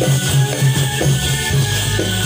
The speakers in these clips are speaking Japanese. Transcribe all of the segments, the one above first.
Thank you.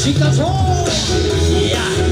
しかいや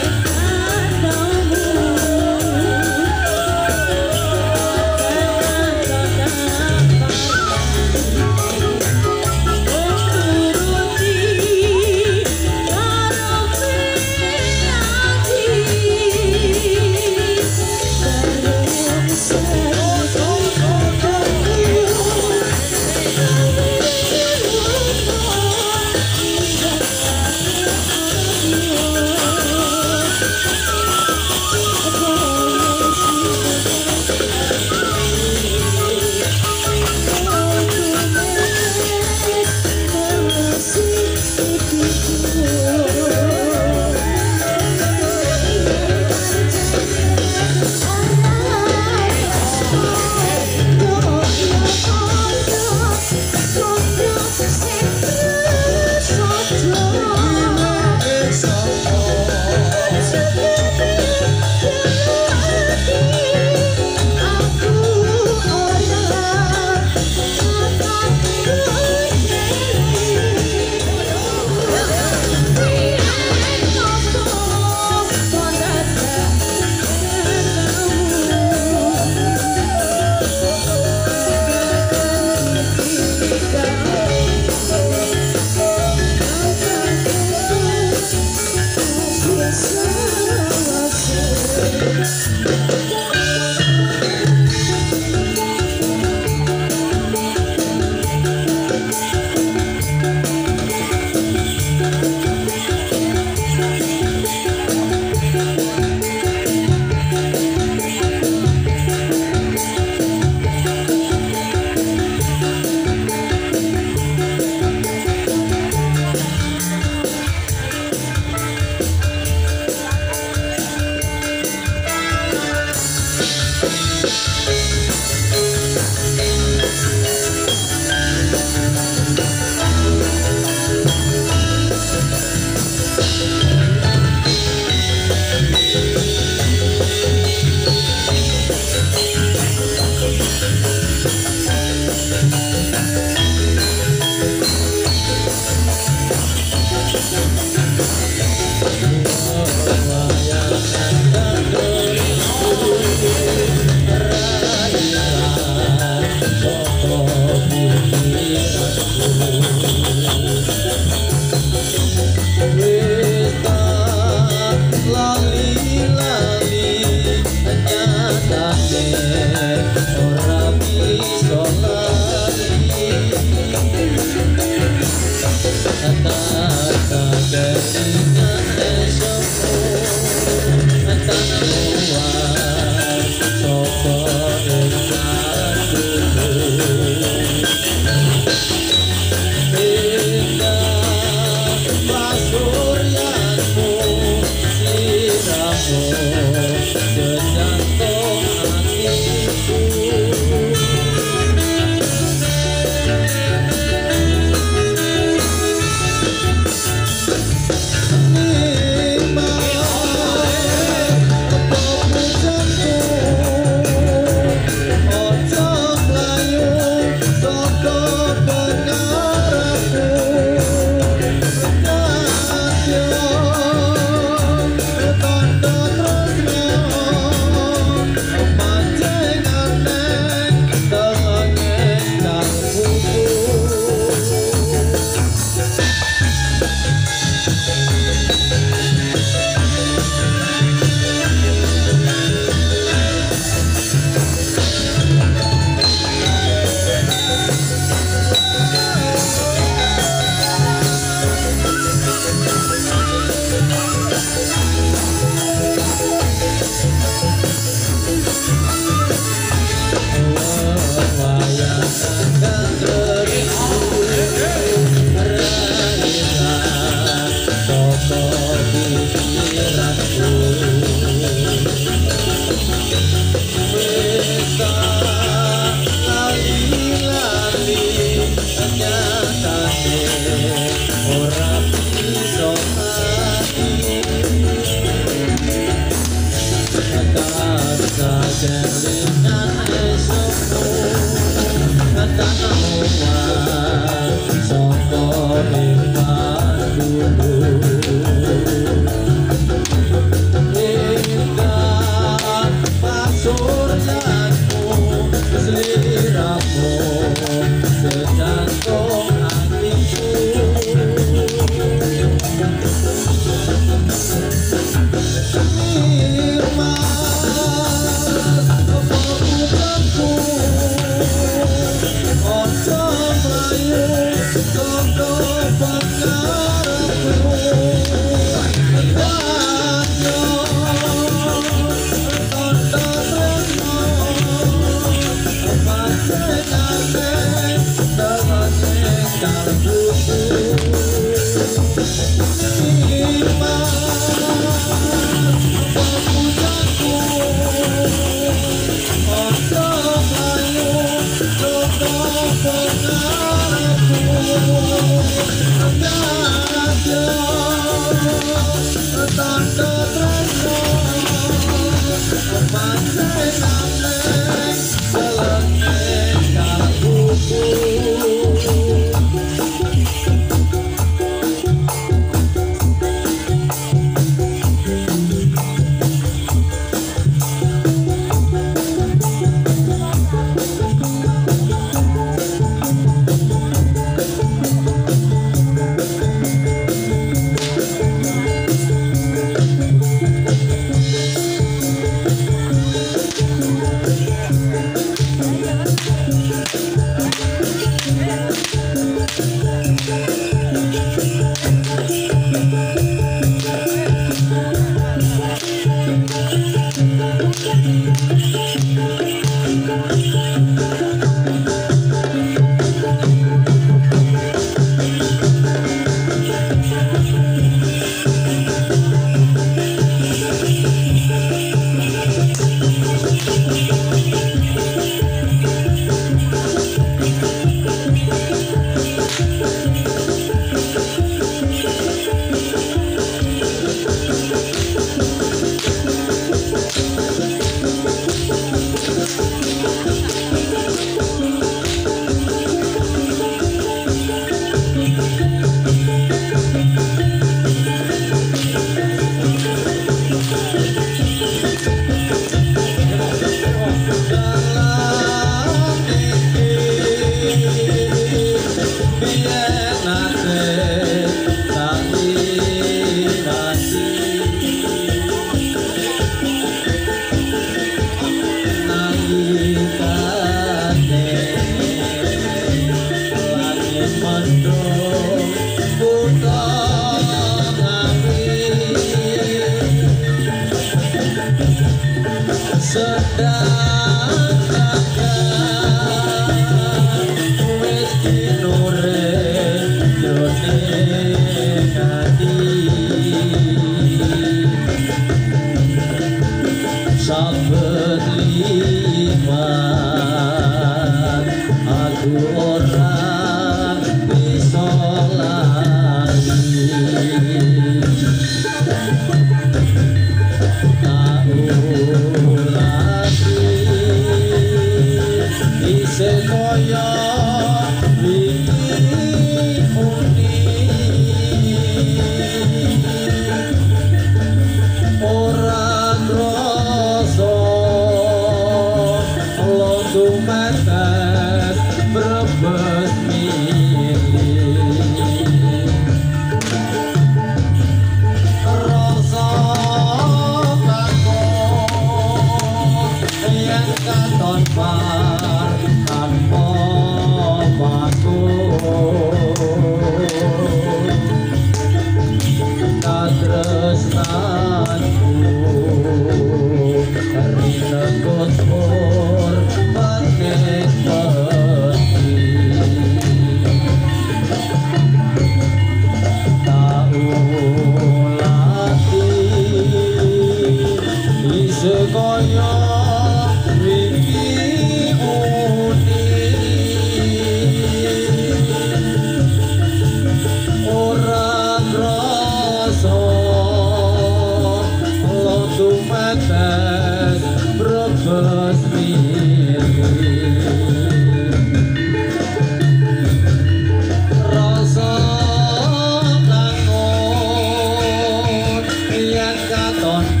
Megalodon